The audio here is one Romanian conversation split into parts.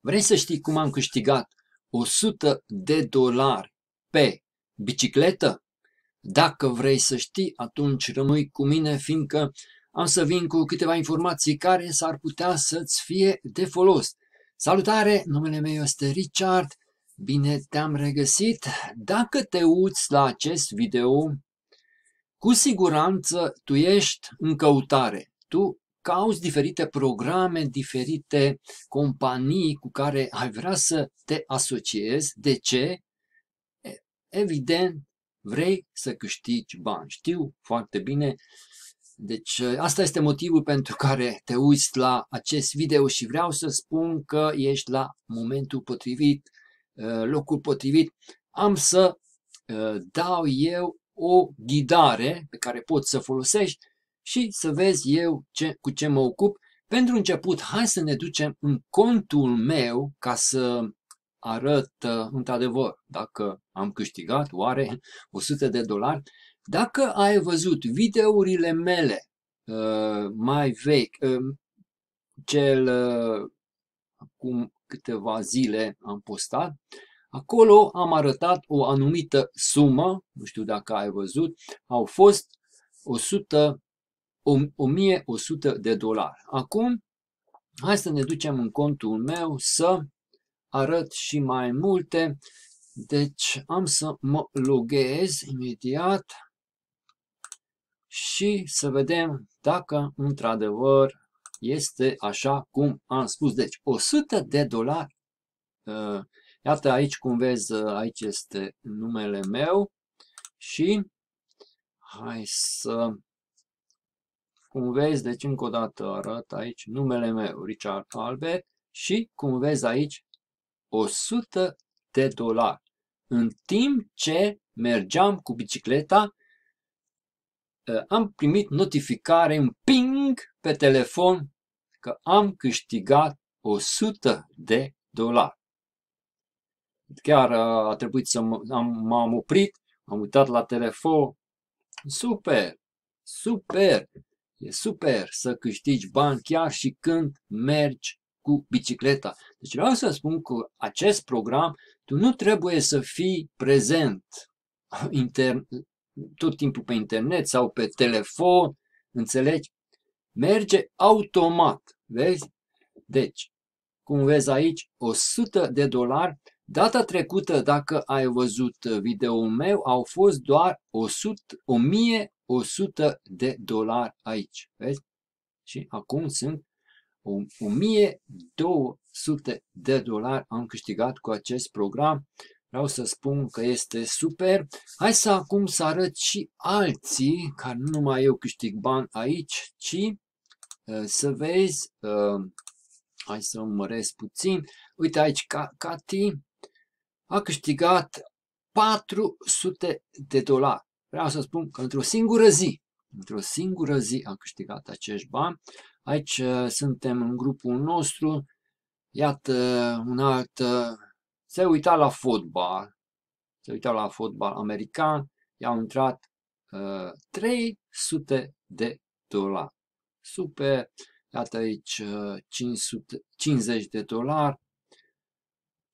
Vrei să știi cum am câștigat 100 de dolari pe bicicletă? Dacă vrei să știi, atunci rămâi cu mine, fiindcă am să vin cu câteva informații care s-ar putea să-ți fie de folos. Salutare, numele meu este Richard, bine te-am regăsit. Dacă te uiți la acest video, cu siguranță tu ești în căutare. Tu cauți diferite programe, diferite companii cu care ai vrea să te asociezi. De ce? Evident, vrei să câștigi bani. Știu foarte bine. Deci asta este motivul pentru care te uiți la acest video și vreau să spun că ești la momentul potrivit, uh, locul potrivit. Am să uh, dau eu o ghidare pe care poți să folosești și să vezi eu ce, cu ce mă ocup. Pentru început, hai să ne ducem în contul meu ca să arăt uh, într-adevăr dacă am câștigat oare 100 de dolari. Dacă ai văzut videourile mele uh, mai vechi, uh, cel uh, acum câteva zile am postat, acolo am arătat o anumită sumă, nu știu dacă ai văzut, au fost 100 1100 de dolari. Acum, hai să ne ducem în contul meu să arăt și mai multe. Deci am să mă loghez imediat și să vedem dacă într-adevăr este așa cum am spus. Deci 100 de dolari. Uh, iată aici cum vezi, uh, aici este numele meu și hai să cum vezi, deci încă o dată arăt aici numele meu, Richard Albert, și cum vezi aici, 100 de dolari. În timp ce mergeam cu bicicleta, ă, am primit notificare, un ping pe telefon că am câștigat 100 de dolari. Chiar a trebuit să m-am oprit, am uitat la telefon. Super, super! E super să câștigi bani chiar și când mergi cu bicicleta. Deci vreau să spun că acest program, tu nu trebuie să fii prezent inter, tot timpul pe internet sau pe telefon, înțelegi? Merge automat, vezi? Deci, cum vezi aici, 100 de dolari. Data trecută, dacă ai văzut videoul meu, au fost doar 100, 1000 100 de dolari aici. Vezi? Și acum sunt 1200 de dolari am câștigat cu acest program. Vreau să spun că este super. Hai să acum să arăt și alții, care nu numai eu câștig bani aici, ci uh, să vezi, uh, hai să măresc puțin, uite aici, Cati a câștigat 400 de dolari. Vreau să spun că într-o singură zi, într-o singură zi am câștigat acești bani. Aici uh, suntem în grupul nostru. Iată un alt, uh, se uita la fotbal, se uita la fotbal american, i-au intrat uh, 300 de dolari. Super, iată aici uh, 500, 50 de dolari,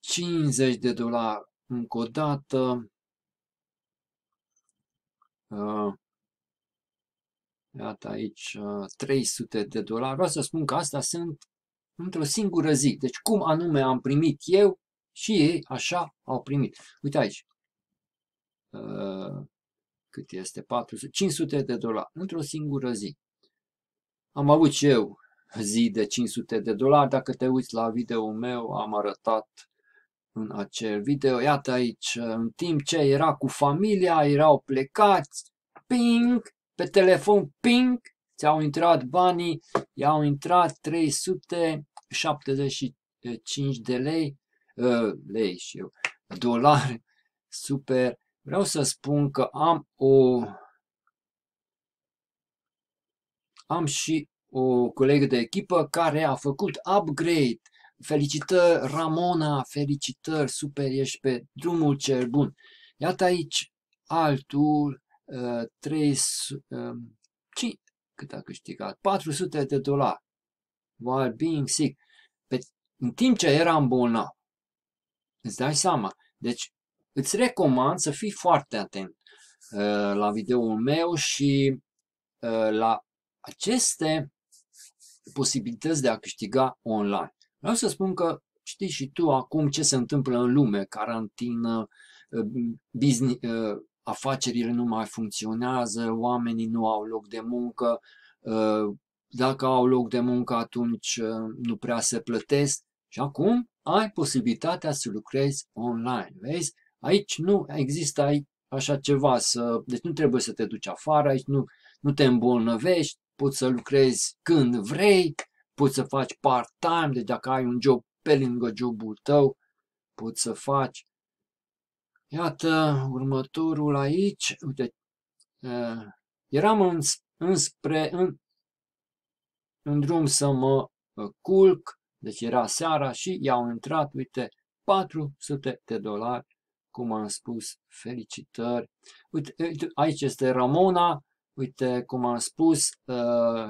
50 de dolari încă o dată, Uh, iată aici 300 uh, de dolari. Vreau să spun că astea sunt într-o singură zi. Deci cum anume am primit eu și ei așa au primit. Uite aici. Uh, cât este? 400, 500 de dolari într-o singură zi. Am avut și eu zi de 500 de dolari. Dacă te uiți la videoul meu, am arătat în acel video. Iată aici, în timp ce era cu familia, erau plecați, ping, pe telefon, ping, ți-au intrat banii, i-au intrat 375 de lei, uh, lei și eu, dolari, super. Vreau să spun că am o am și o colegă de echipă care a făcut upgrade Felicitări, Ramona, felicitări, super, ești pe drumul cel bun. Iată aici altul, uh, 3, uh, 5, cât a câștigat? 400 de dolari. While being sick. Pe în timp ce eram bolnav. Îți dai seama? Deci îți recomand să fii foarte atent uh, la videoul meu și uh, la aceste posibilități de a câștiga online. Vreau să spun că știi și tu acum ce se întâmplă în lume, carantină, uh, business, uh, afacerile nu mai funcționează, oamenii nu au loc de muncă, uh, dacă au loc de muncă atunci nu prea se plătesc și acum ai posibilitatea să lucrezi online, vezi? Aici nu există aici așa ceva, să, deci nu trebuie să te duci afară, aici nu, nu te îmbolnăvești, poți să lucrezi când vrei, poți să faci part-time, deci dacă ai un job pe lângă jobul tău, poți să faci. Iată, următorul aici, uite, uh, eram în, înspre, în, în drum să mă uh, culc, deci era seara și i-au intrat, uite, 400 de dolari, cum am spus, felicitări. Uite, uite aici este Ramona, uite, cum am spus, uh,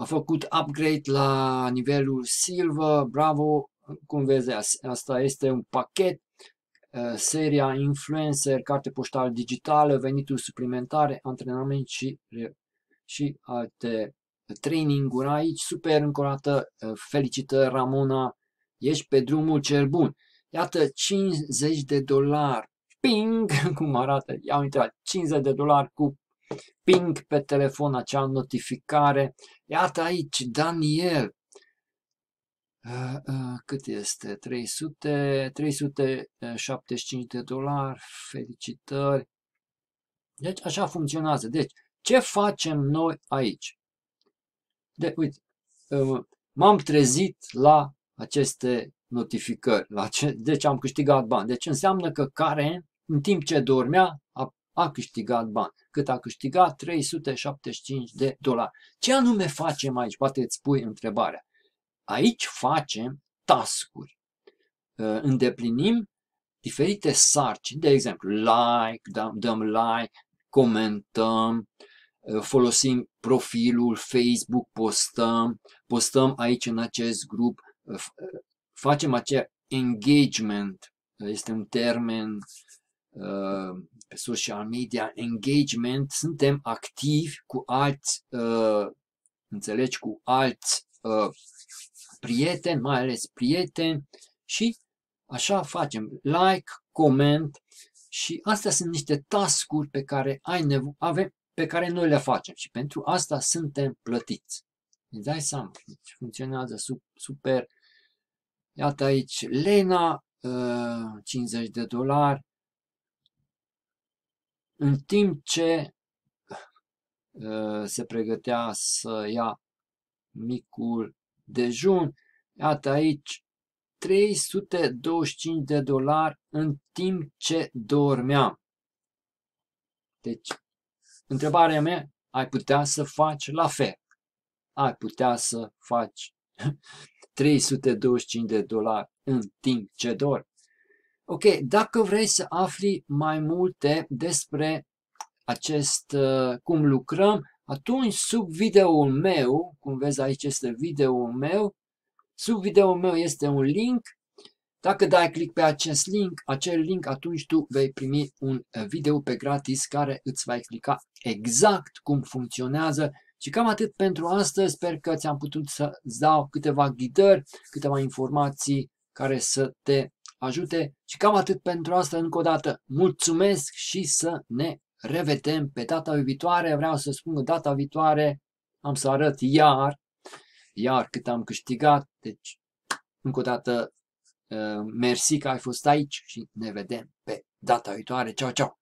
a făcut upgrade la nivelul Silver, bravo, cum vezi, asta este un pachet, uh, seria Influencer, carte poștală digitală, venituri suplimentare, antrenament și, și alte training-uri aici. Super, încă o dată, uh, felicitări Ramona, ești pe drumul cel bun. Iată, 50 de dolari, ping, cum arată, i-au intrat 50 de dolari cu ping pe telefon acea notificare. Iată aici, Daniel, Uh, uh, cât este? 300, 375 de dolari, felicitări. Deci așa funcționează. Deci, ce facem noi aici? De, uite, uh, m-am trezit la aceste notificări, la ce, deci am câștigat bani. Deci înseamnă că Karen, în timp ce dormea, a, a câștigat bani cât a câștigat 375 de dolari. Ce anume facem aici? Poate îți pui întrebarea. Aici facem tascuri. Uh, îndeplinim diferite sarcini, de exemplu, like, dăm, dăm like, comentăm, uh, folosim profilul Facebook, postăm, postăm aici în acest grup, uh, facem acea engagement, este un termen pe social media, engagement, suntem activi cu alți, uh, înțelegi, cu alți uh, prieteni, mai ales prieteni și așa facem, like, coment și astea sunt niște tascuri pe care ai nevo- avem, pe care noi le facem și pentru asta suntem plătiți. Îți dai seama, deci funcționează super. Iată aici Lena, 50 uh, de dolari, în timp ce uh, se pregătea să ia micul dejun, iată aici 325 de dolari în timp ce dormeam. Deci, întrebarea mea, ai putea să faci la fel. Ai putea să faci 325 de dolari în timp ce dormi. Ok, dacă vrei să afli mai multe despre acest, uh, cum lucrăm, atunci sub videoul meu, cum vezi aici este videoul meu, sub videoul meu este un link. Dacă dai click pe acest link, acel link, atunci tu vei primi un uh, video pe gratis care îți va explica exact cum funcționează și cam atât pentru astăzi. Sper că ți-am putut să-ți dau câteva ghidări, câteva informații care să te ajute și cam atât pentru asta încă o dată. Mulțumesc și să ne revedem pe data viitoare. Vreau să spun că data viitoare am să arăt iar, iar cât am câștigat. Deci, încă o dată, uh, mersi că ai fost aici și ne vedem pe data viitoare. Ceau, ceau!